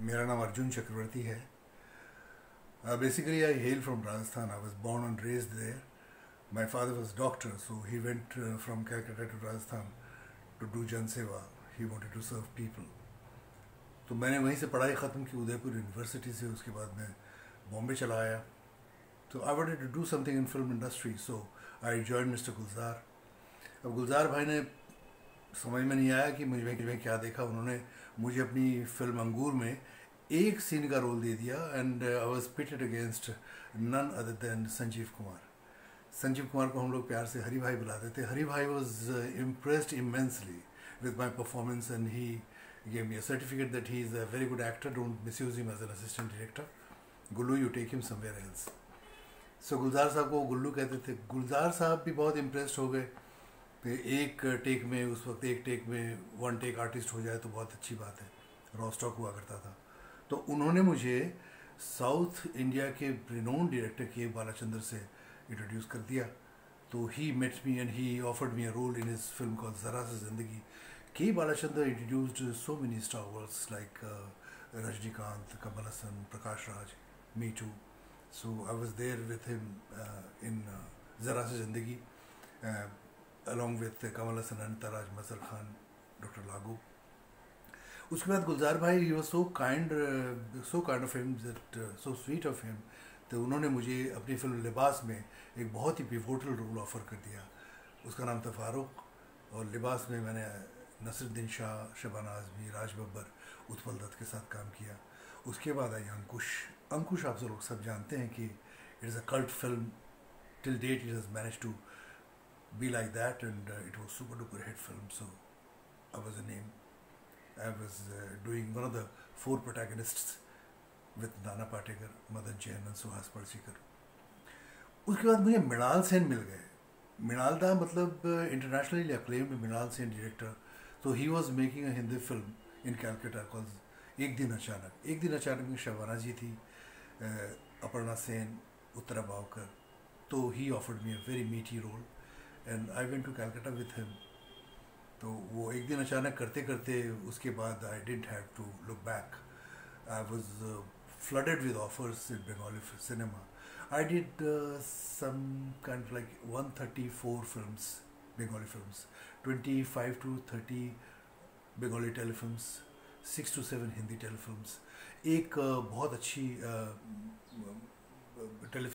मेरा नाम अर्जुन चक्रवर्ती है। Basically I hail from Rajasthan I was born and raise there my father was doctor so he went from Calcutta to Rajasthan to do जन सेवा he wanted to serve people तो मैंने वहीं से पढ़ाई ख़त्म की, उदयपुर यूनिवर्सिटी से। उसके बाद मैं बॉम्बे चला आया। तो I wanted to do something in film industry so I join mister Gulzar अब गुलजार भाई ने समझ में नहीं आया कि मुझे क्या देखा। उन्होंने मुझे अपनी फ़िल्म अंगूर में एक सीन का रोल दे दिया and I was pitted against none other than Sanjeev Kumar Sanjeev Kumar को हम लोग प्यार से हरी भाई बुलाते थे। हरी भाई was impressed immensely with my performance and he gave me a certificate that he is a very good actor. Don't misuse him as an assistant director. Gullu you take him somewhere else so Gulzar साहब को गुल्लू कहते थे। गुलजार साहब भी बहुत impressed हो गए। एक टेक में, उस वक्त एक टेक में वन टेक आर्टिस्ट हो जाए तो बहुत अच्छी बात है। रॉस्टॉक हुआ करता था। तो उन्होंने मुझे साउथ इंडिया के रिनोन डायरेक्टर के बालाचंद्र से इंट्रोड्यूस कर दिया तो he met me and he offered me a role in his film call Zara Se Zindagi के Balachandra introduced so many stars like Rajinikanth Kamal Haasan Prakash Raj me too so I was there with him in Zara Se Zindagi along with Kamal Hassan, Anita Raj, Masar Khan, Dr. Lagu. उसके बाद गुलजार भाई was so kind so kind of him that so sweet of him तो उन्होंने मुझे अपनी film लिबास में एक बहुत ही पिवोटल रोल ऑफ़र कर दिया। उसका नाम था फारूक और लिबास में मैंने नसरुद्दीन शाह शबाना आजमी राज बब्बर उत्पल दत्त के साथ काम किया। उसके बाद आई अंकुश। अंकुश आप लोग सब जानते हैं कि it is a cult film till date it has manage to be like that and uh, it was super duper hit film so I was I was uh, doing one of the four protagonists with Nana Patekar, Madan Jain and Suhas Parsikar उसके बाद मुझे मृणाल सेन मिल गए। मृणाल था मतलब internationally acclaimed Mrinal Sen director तो he was making a Hindi film in Calcutta cause एक दिन अचानक। एक दिन अचानक में शबाना जी थी अपर्णा सेन उत्तरा बावकर तो he offered me a very मीठी role and I went to Calcutta with him तो वो एक दिन अचानक करते करते उसके बाद I didn't have to look back I was flooded with offers in Bengali cinema I did some kind of like one thirty four film Bengali film twenty five to thirty Bengali telefilm six to seven Hindi telefilm एक बहुत अच्छी